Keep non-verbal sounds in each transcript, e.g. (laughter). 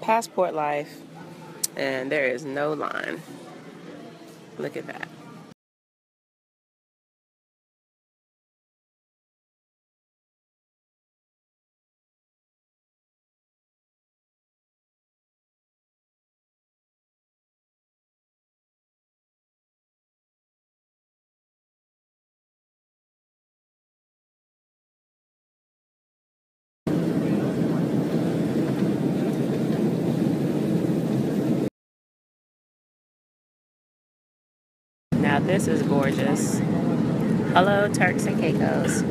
Passport Life, and there is no line. Look at that. Now this is gorgeous. Hello, Turks and Caicos.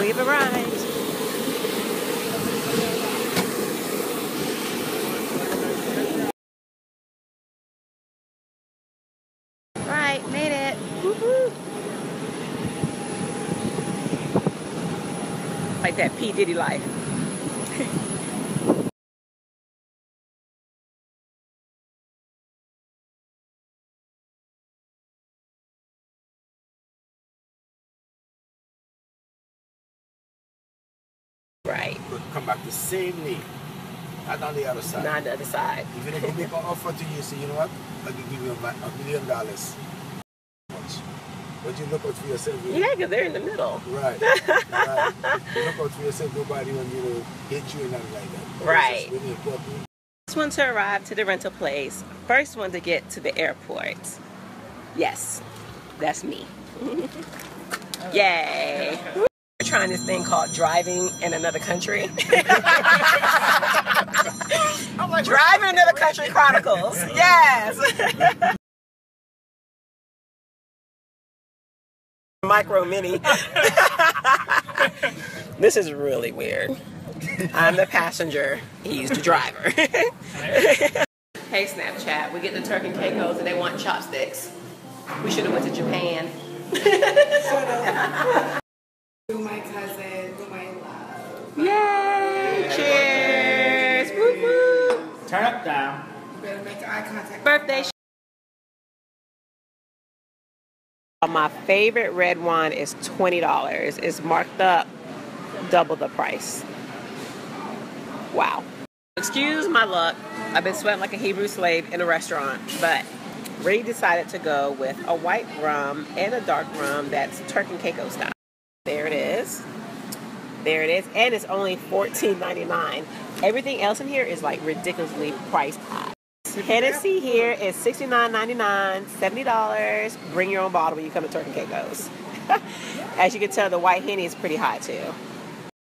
We've arrived. Right, made it. Woohoo. Like that P. Diddy life. right, But come back the same lane. Not on the other side. not on the other side. Even if you make an offer to you, say, you know what, I can give you a million dollars. Much. But you look out for yourself. you- Yeah, because they're in the middle. Right. (laughs) right. You look out for yourself, nobody will, you know, hit you and nothing like that. Right. It's really important. First one to arrive to the rental place. First one to get to the airport. Yes, that's me. (laughs) Yay. We're trying this thing called driving in another country. I'm (laughs) like, driving in another country chronicles. Yes. Micro mini. (laughs) this is really weird. I'm the passenger. He's the driver. (laughs) hey Snapchat, we get the Turk and Caicos and they want chopsticks. We should have went to Japan. (laughs) To my cousin, whom I love. Yay! Cheers! Woo woo! Turn up down. You better make eye contact. Birthday. Uh, my favorite red wine is twenty dollars. It's marked up double the price. Wow. Excuse my luck. I've been sweating like a Hebrew slave in a restaurant, but Ray decided to go with a white rum and a dark rum that's Turk and Caicos style. There it is. There it is. And it's only $14.99. Everything else in here is like ridiculously priced high. Hennessy here is $69.99, $70. Bring your own bottle when you come to Turk and Caicos. (laughs) As you can tell, the white Henny is pretty high too.